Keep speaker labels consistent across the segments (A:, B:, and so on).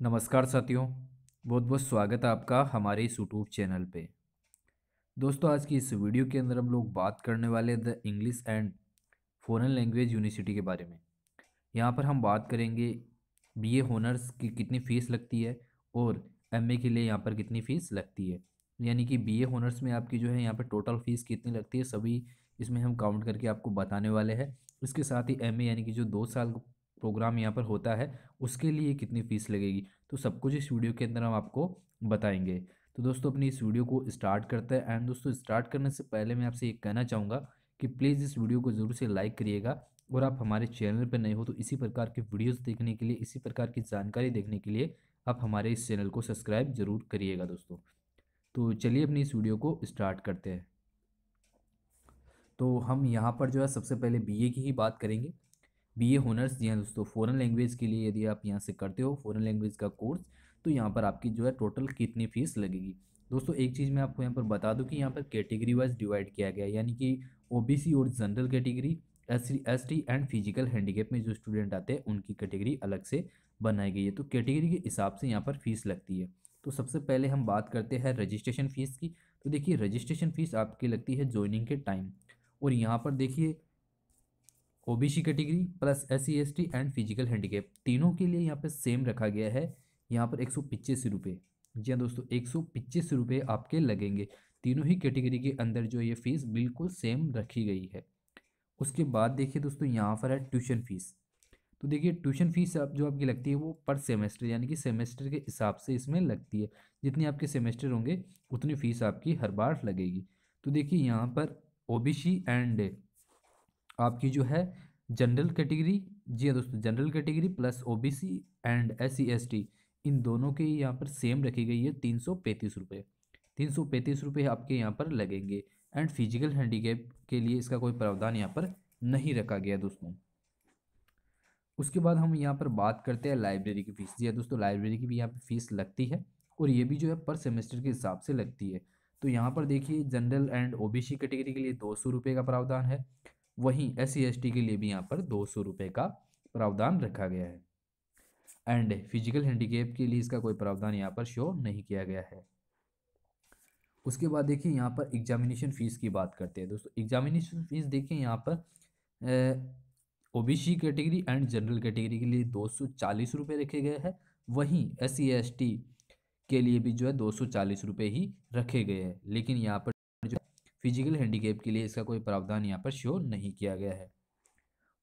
A: नमस्कार साथियों बहुत बहुत स्वागत है आपका हमारे इस यूट्यूब चैनल पे। दोस्तों, आज की इस वीडियो के अंदर हम लोग बात करने वाले the English and foreign language university के बारे में। यहाँ पर हम बात करेंगे बीए होनर्स की कितनी फ़ीस लगती है और एमए के लिए यहाँ पर कितनी फ़ीस लगती है। यानी कि बीए होनर्स में आपकी जो है यहाँ पर टोटल फ़ीस कितनी लगती है, सभी इसमें हम काउंट करके आपको बताने वाले हैं। इसके साथ ही एमए यानी कि जो दो साल प्रोग्राम यहाँ पर होता है, उसके लिए कितनी फ़ीस लगेगी? तो सब कुछ इस वीडियो के अंदर हम आपको बताएँगे। तो दोस्तों, अपनी इस वीडियो को स्टार्ट करते हैं। एंड दोस्तों, स्टार्ट करने से पहले मैं आपसे ये कहना चाहूँगा कि प्लीज़ इस वीडियो को ज़रूर से लाइक करिएगा। और आप हमारे चैनल पर नए हो तो इसी प्रकार के वीडियोज़ देखने के लिए, इसी प्रकार की जानकारी देखने के लिए आप हमारे इस चैनल को सब्सक्राइब ज़रूर करिएगा दोस्तों। तो चलिए अपनी इस वीडियो को स्टार्ट करते हैं। तो हम यहाँ पर जो है, सबसे पहले बीए की ही बात करेंगे। बी ए होनर्स जी हाँ दोस्तों फ़ॉरन लैंग्वेज के लिए यदि आप यहाँ से करते हो फ़ॉरन लैंग्वेज का कोर्स तो यहाँ पर आपकी जो है टोटल कितनी फ़ीस लगेगी? दोस्तों, एक चीज़ मैं आपको यहाँ पर बता दूँ कि यहाँ पर कैटेगरी वाइज डिवाइड किया गया, यानी कि ओबीसी और general category S T and physical handicap में जो स्टूडेंट आते हैं, उनकी कैटेगरी अलग से बनाई गई है। तो कैटेगरी के हिसाब से यहाँ पर फ़ीस लगती है। तो सबसे पहले हम बात करते हैं रजिस्ट्रेशन फ़ीस की। तो देखिए रजिस्ट्रेशन फ़ीस आपकी लगती है ज्वाइनिंग के टाइम और यहाँ पर देखिए OBC category plus S C S T and physical handicap तीनों के लिए यहाँ पर सेम रखा गया है। यहाँ पर एक सौ पिच्चासी रुपये जी हाँ दोस्तों, एक सौ पिच्चासी रुपये आपके लगेंगे। तीनों ही कैटेगरी के अंदर जो ये फ़ीस बिल्कुल सेम रखी गई है। उसके बाद देखिए दोस्तों, यहाँ पर है ट्यूशन फ़ीस तो देखिए ट्यूशन फ़ीस आप जो आपकी लगती है वो पर सेमेस्टर यानी कि सेमेस्टर के हिसाब से इसमें लगती है। जितनी आपके सेमेस्टर होंगे, उतनी फ़ीस आपकी हर बार लगेगी। तो देखिए, यहाँ पर ओबीसी एंड आपकी जो है जनरल कैटेगरी जी हाँ दोस्तों general category plus OBC and S C इन दोनों के यहाँ पर सेम रखी गई है तीन सौ पैंतीस रुपये तीन सौ पैंतीस रुपये आपके यहाँ पर लगेंगे। एंड फ़िज़िकल हैंडीकेप के लिए इसका कोई प्रावधान यहाँ पर नहीं रखा गया दोस्तों। उसके बाद हम यहाँ पर बात करते हैं लाइब्रेरी की फ़ीस जी हाँ दोस्तों लाइब्रेरी की भी यहाँ पर फ़ीस लगती है और ये भी जो है पर सेमेस्टर के हिसाब से लगती है। तो यहाँ पर देखिए जनरल एंड ओबीसी कैटेगरी के लिए दो सौ रुपये का प्रावधान है। वहीं एस सी के लिए भी यहाँ पर दो सौ रुपये का प्रावधान रखा गया है। एंड फ़िज़िकल हैंडीकेप के लिए इसका कोई प्रावधान यहाँ पर शो नहीं किया गया है। उसके बाद देखिए यहाँ पर एग्जामिनेशन फ़ीस की बात करते हैं। दोस्तों एग्जामिनेशन फ़ीस देखिए यहाँ पर O OBC category and general category के लिए दो सौ चालीस रुपये रखे गए हैं। वहीं एस सी के लिए भी जो है दो सौ चालीस रुपये ही रखे गए हैं। लेकिन यहाँ पर फ़िज़िकल हैंडीकेप के लिए इसका कोई प्रावधान यहाँ पर शो नहीं किया गया है।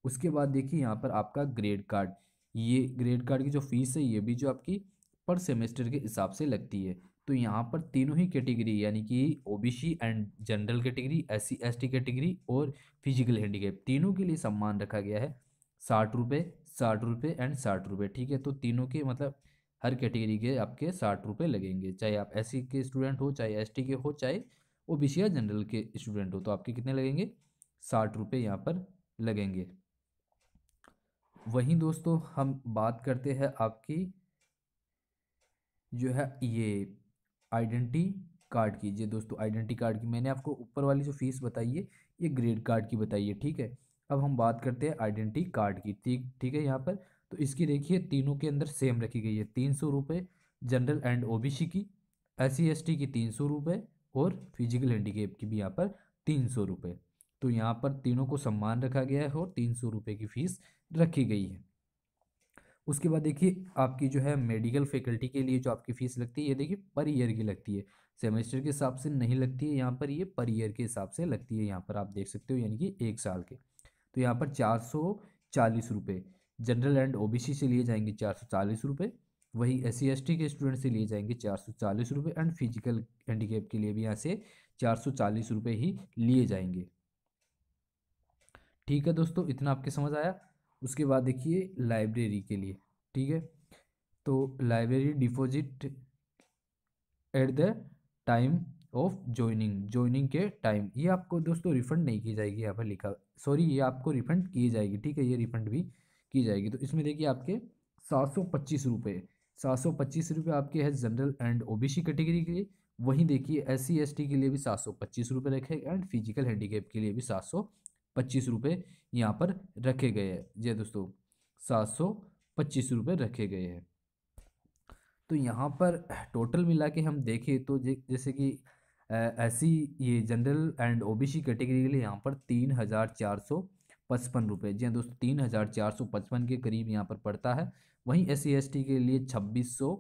A: उसके बाद देखिए यहाँ पर आपका ग्रेड कार्ड ये ग्रेड कार्ड की जो फ़ीस है, ये भी जो आपकी पर सेमेस्टर के हिसाब से लगती है। तो यहाँ पर तीनों ही कैटेगरी यानी कि OBC and general category S C S T category और फ़िज़िकल हैंडीकेप तीनों के लिए सम्मान रखा गया है। साठ रुपये साठ रुपये एंड साठ रुपये ठीक है? तो तीनों के मतलब हर कैटेगरी के आपके साठ रुपये लगेंगे। चाहे आप एससी के स्टूडेंट हो, चाहे एसटी के हो, चाहे ओ बी सी या जनरल के स्टूडेंट हो तो आपके कितने लगेंगे? साठ रुपये यहाँ पर लगेंगे। वहीं दोस्तों हम बात करते हैं आपकी जो है ये आइडेंटी कार्ड की। जी दोस्तों, आइडेंटी कार्ड की मैंने आपको ऊपर वाली जो फ़ीस बताई है, ये ग्रेड कार्ड की बताई है, ठीक है? अब हम बात करते हैं आइडेंटी कार्ड की, ठीक ठीक है यहाँ पर? तो इसकी देखिए तीनों के अंदर सेम रखी गई है, तीन सौ रुपये जनरल एंड ओबीसी की, एस सी एस टी की तीन सौ रुपये और फ़िज़िकल हैंडीकेप की भी यहाँ पर तीन सौ रुपये तो यहाँ पर तीनों को सम्मान रखा गया है और तीन सौ रुपये की फ़ीस रखी गई है। उसके बाद देखिए, आपकी जो है मेडिकल फैकल्टी के लिए जो आपकी फ़ीस लगती है, ये देखिए पर ईयर की लगती है। सेमेस्टर के हिसाब से नहीं लगती है, यहाँ पर ये पर ईयर के हिसाब से लगती है, यहाँ पर आप देख सकते हो, यानी कि एक साल के। तो यहाँ पर चार सौ चालीस रुपये जनरल एंड ओबीसी से लिए जाएँगे चार सौ चालीस रुपये वही एस सी के स्टूडेंट से लिए जाएँगे चार सौ चालीस रुपये एंड फ़िज़िकल हैंडीकेप के लिए भी यहाँ से चार सौ चालीस रुपये ही लिए जाएँगे। ठीक है दोस्तों, इतना आपके समझ आया। उसके बाद देखिए लाइब्रेरी के लिए, ठीक है? तो library deposit at the time of joining joining के टाइम ये आपको दोस्तों रिफंड नहीं की जाएगी, यहाँ पर लिखा सॉरी ये आपको रिफंड की जाएगी, ठीक है? ये रिफंड भी की जाएगी। तो इसमें देखिए आपके सात सौ पच्चीस रुपये सात सौ पच्चीस रुपये आपके है जनरल एंड ओबीसी कैटेगरी के लिए। वहीं देखिए एस सी एस टी के लिए भी सात सौ पच्चीस रुपये रखे एंड फ़िज़िकल हैंडीकेप के लिए भी सात सौ पच्चीस रुपये यहाँ पर रखे गए हैं। जी दोस्तों, सात सौ पच्चीस रुपये रखे गए हैं। तो यहाँ पर टोटल मिला के हम देखें तो जैसे कि ऐसी ये जनरल एंड ओबीसी कैटेगरी के लिए यहाँ पर तीन हज़ार चार सौ पचपन रुपये। जी हाँ दोस्तों, तीन हज़ार चार सौ पचपन के करीब यहाँ पर पड़ता है। वहीं एस सी के लिए छब्बीस सौ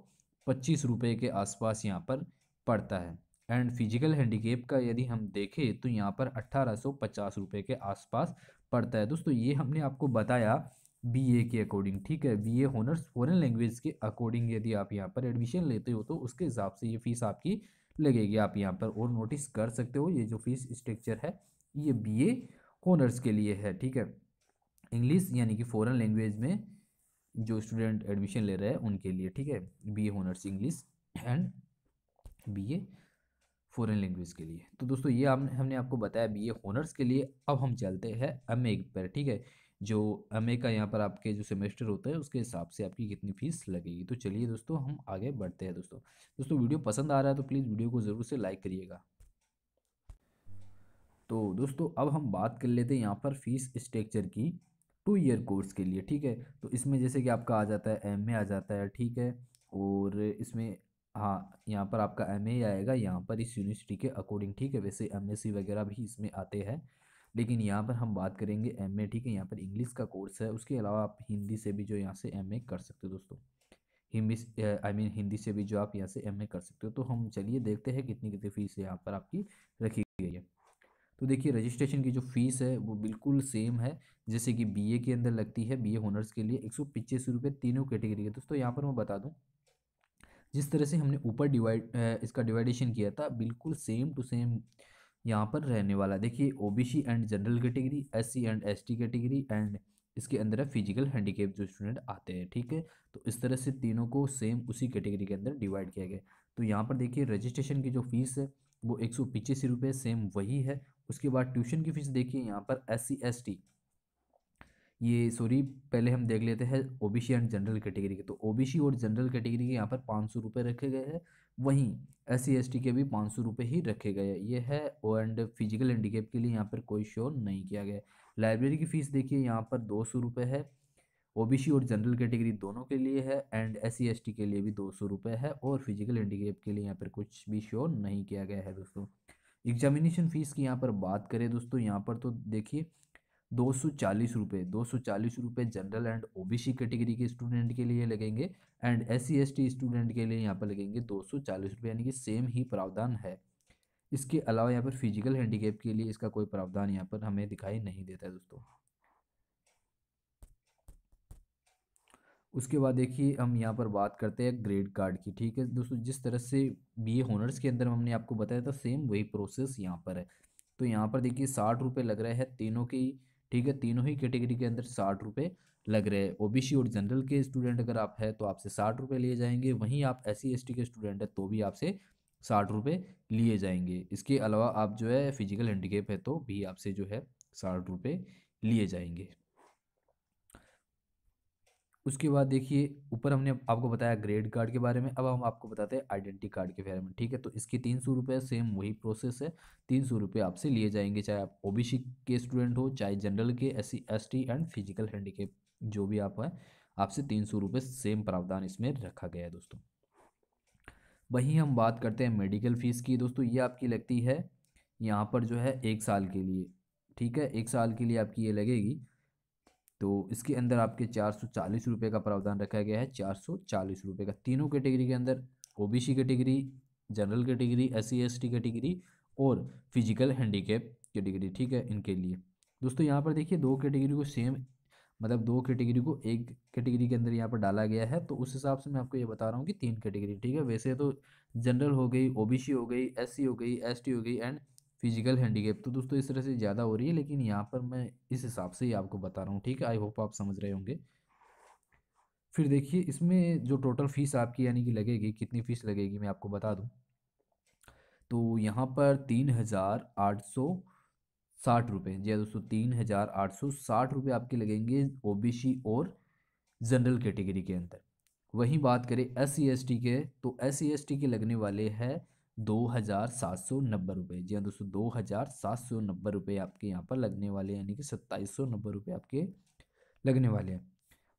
A: पच्चीस रुपये के आसपास यहाँ पर पड़ता है। एंड फ़िज़िकल हैंडीकेप का यदि हम देखें तो यहाँ पर अट्ठारह सौ पचास रुपये के आसपास पड़ता है। दोस्तों, ये हमने आपको बताया बीए के अकॉर्डिंग ठीक है? बीए होनर्स फॉरेन लैंग्वेज के अकॉर्डिंग यदि आप यहाँ पर एडमिशन लेते हो तो उसके हिसाब से ये फ़ीस आपकी लगेगी। आप यहाँ पर और नोटिस कर सकते हो, ये जो फ़ीस स्ट्रक्चर है, ये बीए होनर्स के लिए है, ठीक है? इंग्लिश यानी कि फॉरेन लैंग्वेज में जो स्टूडेंट एडमिशन ले रहे हैं, उनके लिए, ठीक है? B honours English and B A foreign language के लिए। तो दोस्तों, ये हमने हमने आपको बताया बी ए होनर्स के लिए। अब हम चलते हैं एम ए पर, ठीक है? जो एम ए का यहाँ पर आपके जो सेमेस्टर होता है, उसके हिसाब से आपकी कितनी फ़ीस लगेगी? तो चलिए दोस्तों, हम आगे बढ़ते हैं दोस्तों। दोस्तों, वीडियो पसंद आ रहा है तो प्लीज़ वीडियो को ज़रूर से लाइक करिएगा। तो दोस्तों, अब हम बात कर लेते हैं यहाँ पर फ़ीस स्ट्रक्चर की। टू ईयर कोर्स के लिए, ठीक है? तो इसमें जैसे कि आपका आ जाता है एमए आ जाता है, ठीक है? और इसमें हाँ यहाँ पर आपका एमए आएगा, यहाँ पर इस यूनिवर्सिटी के अकॉर्डिंग, ठीक है? वैसे एमएससी वगैरह भी इसमें आते हैं, लेकिन यहाँ पर हम बात करेंगे एमए ठीक है? यहाँ पर इंग्लिश का कोर्स है, उसके अलावा आप हिंदी से भी जो यहाँ से एमए कर सकते हो दोस्तों। हिंदी आई मीन हिंदी से भी जो आप यहाँ से एमए कर सकते हो तो हम चलिए देखते हैं कितनी कितनी फ़ीस यहाँ पर आपकी रखी गई है। तो देखिए रजिस्ट्रेशन की जो फ़ीस है, वो बिल्कुल सेम है, जैसे कि बीए के अंदर लगती है बीए होनर्स के लिए एक सौ पिचासी रुपये तीनों कैटेगरी के। दोस्तों, यहाँ पर मैं बता दूँ, जिस तरह से हमने ऊपर डिवाइड इसका डिवाइडेशन किया था, बिल्कुल सेम टू सेम यहाँ पर रहने वाला देखिए OBC and general category SC and ST category and इसके अंदर है फ़िज़िकल हैंडीकेप जो स्टूडेंट आते हैं, ठीक है? तो इस तरह से तीनों को सेम उसी कैटेगरी के अंदर डिवाइड किया गया तो यहाँ पर देखिए रजिस्ट्रेशन की जो फ़ीस है वो एक सौ पिचासी रुपये सेम वही है। उसके बाद ट्यूशन की फ़ीस देखिए, यहाँ पर एस सी एस टी ये सॉरी पहले हम देख लेते हैं ओबीसी एंड जनरल कैटेगरी के। तो ओबीसी और जनरल कैटेगरी के यहाँ पर पाँच सौ रुपये रखे गए हैं। वहीं एस सी एस टी के भी पाँच सौ रुपये ही रखे गए हैं। ये है ओ एंड फ़िज़िकल हैंडीकेप के लिए यहाँ पर कोई शो नहीं किया गया। लाइब्रेरी की फ़ीस देखिए, यहाँ पर दो सौ रुपये है। ओबीसी और जनरल कैटेगरी दोनों के लिए है एंड एस सी के लिए भी दो सौ रुपये है और फ़िज़िकल हैंडीकेप के लिए यहाँ पर कुछ भी शो नहीं किया गया है दोस्तों। एग्जामिनेशन फ़ीस की यहाँ पर बात करें दोस्तों, यहाँ पर तो देखिए दो सौ चालीस रुपये दो सौ चालीस रुपये जनरल एंड ओबीसी कैटेगरी के स्टूडेंट के लिए लगेंगे एंड एस सी स्टूडेंट के लिए यहाँ पर लगेंगे दो सौ चालीस रुपये यानी कि सेम ही प्रावधान है। इसके अलावा यहाँ पर फ़िज़िकल हैंडीकेप के लिए इसका कोई प्रावधान यहाँ पर हमें दिखाई नहीं देता है दोस्तों। उसके बाद देखिए, हम यहाँ पर बात करते हैं ग्रेड कार्ड की, ठीक है? दोस्तों, जिस तरह से बी ए होनर्स के अंदर हमने आपको बताया था, सेम वही प्रोसेस यहाँ पर है। तो यहाँ पर देखिए, साठ रुपये लग रहे हैं तीनों की, ठीक है? तीनों ही कैटेगरी के अंदर साठ रुपये लग रहे हैं। ओबीसी और जनरल के स्टूडेंट अगर आप है तो आपसे साठ रुपये लिए जाएँगे। वहीं आप एस सी के स्टूडेंट है तो भी आपसे साठ रुपये लिए जाएँगे। इसके अलावा आप जो है, फ़िज़िकल हैंडीकेप है तो भी आपसे जो है साठ रुपये लिए जाएँगे। उसके बाद देखिए, ऊपर हमने आपको बताया ग्रेड कार्ड के बारे में, अब हम आपको बताते हैं आइडेंटिटी कार्ड के बारे में, ठीक है? तो इसकी तीन सौ रुपये सेम वही प्रोसेस है, तीन सौ रुपये आपसे लिए जाएँगे, चाहे आप ओबीसी के स्टूडेंट हो, चाहे जनरल के S C and physical handicap जो भी आप हैं, आपसे तीन सौ रुपये सेम प्रावधान इसमें रखा गया है दोस्तों। वहीं हम बात करते हैं मेडिकल फ़ीस की, दोस्तों, ये आपकी लगती है यहाँ पर जो है एक साल के लिए, ठीक है? एक साल के लिए आपकी ये लगेगी। तो इसके अंदर आपके चार सौ चालीस रुपये का प्रावधान रखा गया है, चार सौ चालीस रुपये का। तीनों कैटेगरी के अंदर OBC category, general category S C category और फ़िज़िकल हैंडीकेप कैटेगरी, ठीक है, इनके लिए। दोस्तों, यहाँ पर देखिए दो कैटेगरी को सेम मतलब दो कैटेगरी को एक कैटेगरी के अंदर यहाँ पर डाला गया है तो उस हिसाब से मैं आपको ये बता रहा हूँ कि तीन कैटेगरी, ठीक है। वैसे तो जनरल हो गई, ओबीसी हो गई, एससी हो गई, एसटी हो गई, एंड फ़िज़िकल हैंडीकेप तो दोस्तों इस तरह से ज़्यादा हो रही है, लेकिन यहाँ पर मैं इस हिसाब से ही आपको बता रहा हूँ, ठीक है? आई होप आप समझ रहे होंगे। फिर देखिए, इसमें जो टोटल फ़ीस आपकी यानी कि लगेगी, कितनी फ़ीस लगेगी मैं आपको बता दूँ। तो यहाँ पर तीन हज़ार आठ सौ साठ रुपये जी हाँ दोस्तों, तीन हज़ार आठ सौ साठ रुपये आपके लगेंगे ओबीसी और जनरल कैटेगरी के अंदर। वहीं बात करें एस सी टी के तो एस सी टी के लगने वाले हैं दो हज़ार सात सौ नब्बे रुपये जी हाँ दोस्तों, दो हज़ार सात सौ नब्बे रुपये आपके यहाँ पर लगने वाले हैं, यानी कि सत्ताईस सौ नब्बे रुपये आपके लगने वाले हैं।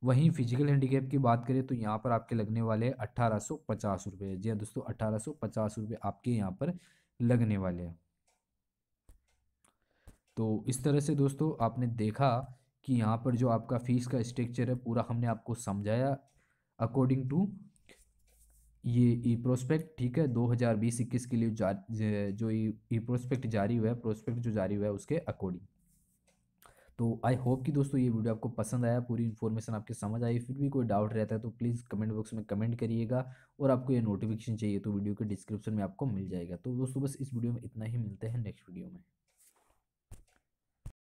A: वहीं फ़िज़िकल हैंडीकैप की बात करें तो यहाँ पर आपके लगने वाले हैं अट्ठारह सौ पचास रुपये जी हाँ दोस्तों अट्ठारह सौ पचास रुपये आपके यहाँ पर लगने वाले हैं। तो इस तरह से दोस्तों आपने देखा कि यहाँ पर जो आपका फ़ीस का स्ट्रक्चर है, पूरा हमने आपको समझाया अकॉर्डिंग टू ये ई प्रोस्पेक्ट ठीक है दो हज़ार बीस इक्कीस के लिए जा, जो ई प्रोस्पेक्ट जारी हुआ है प्रोस्पेक्ट जो जारी हुआ है उसके अकॉर्डिंग। तो आई होप कि दोस्तों ये वीडियो आपको पसंद आया पूरी इन्फॉर्मेशन आपके समझ आई। फिर भी कोई डाउट रहता है तो प्लीज़ कमेंट बॉक्स में कमेंट करिएगा और आपको ये नोटिफिकेशन चाहिए तो वीडियो के डिस्क्रिप्शन में आपको मिल जाएगा। तो दोस्तों बस इस वीडियो में इतना ही मिलते हैं नेक्स्ट वीडियो में।